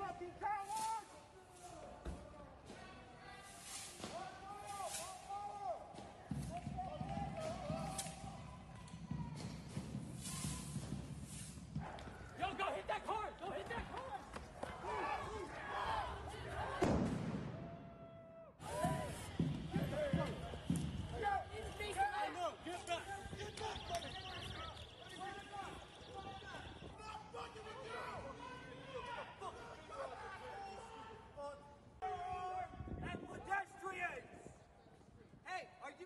fucking